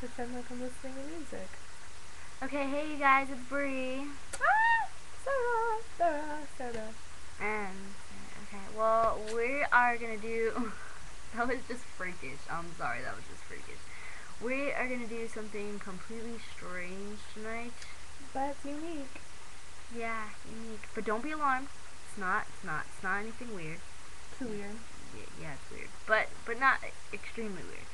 pretend like I'm listening to music. Okay, hey you guys, it's Bree. Ah! Sarah, Sarah, Sarah. And okay, well we are gonna do. that was just freakish. I'm sorry, that was just freakish. We are gonna do something completely strange tonight. But unique. Yeah, unique. But don't be alarmed. It's not. It's not. It's not anything weird. Too weird. Yeah, yeah, it's weird, but but not extremely weird.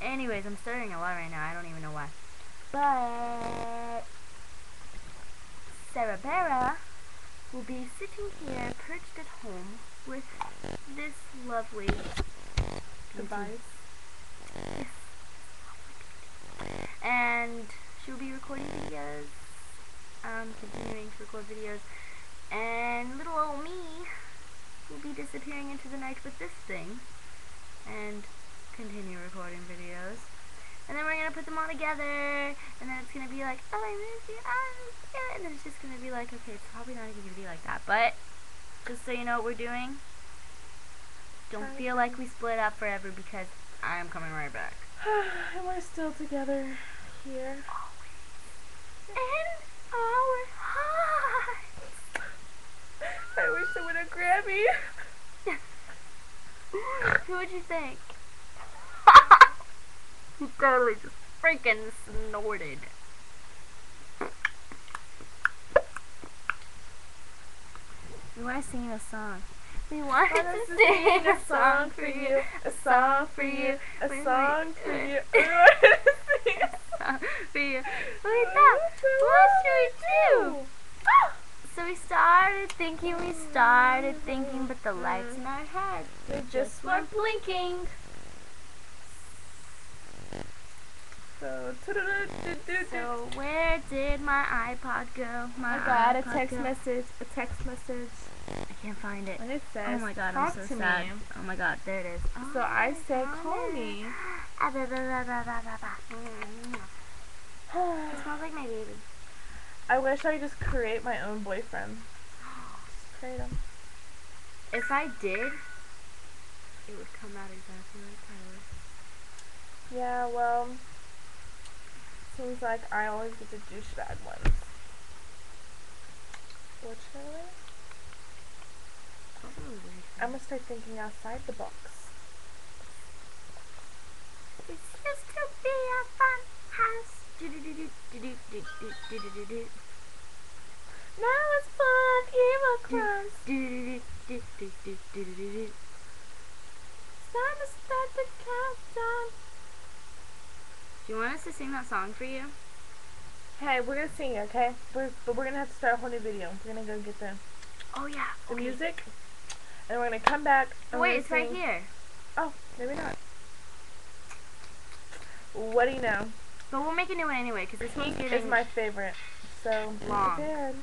Anyways, I'm stuttering a lot right now. I don't even know why. But Sarah Barra will be sitting here perched at home with this lovely Device. Yes. And she'll be recording videos, um, continuing to record videos, and little old me will be disappearing into the night with this thing, and continue recording videos. And then we're gonna put them all together, and then it's gonna be like, oh, I miss you, I miss you, and then it's just gonna be like, okay, it's probably not even gonna be like that, but just so you know what we're doing, don't feel like we split up forever because I am coming right back. and we're still together here. In our hearts. I wish I would have Grammy. Who would you think? He totally just freaking snorted. We want to sing a song. We want to us uh, sing a song for you, a song for you, a song for you. We want to sing a song for you. Look at that. What should we do? Ah! So we started thinking, we started thinking, but the lights in our heads, They just weren't blinking. So, So where did my iPod go? My I got a text go? message. A text message. I can't find it. And it oh says, Oh my god, I'm so sad. me. Oh my god, there it is. So Oh, I said, call me. It smells like my baby. I wish I could just create my own boyfriend. Just create him. If I did, it would come out exactly like Tyler. Yeah, well, seems like I always get the douchebag ones. Fortunately, That's. Hmm. I'm gonna start thinking outside the box. It's used to be a fun house. Do do do do do do do do do do. Now it's of evil crumbs. Do do do do do do do do do. It's time to start the countdown. Do you want us to sing that song for you? Hey, we're gonna sing, okay? We're, but we're gonna have to start a whole new video. We're gonna go get the, Oh yeah. the okay. music, and we're gonna come back. and wait, it's right here. Oh, maybe not. What do you know? But we'll make a new one anyway because this one's getting is my favorite. So, Long.